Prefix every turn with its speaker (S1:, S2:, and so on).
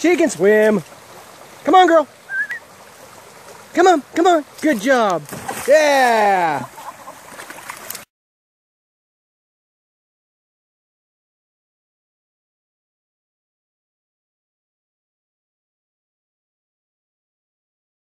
S1: She can swim. Come on, girl. Come on, come on. Good job. Yeah.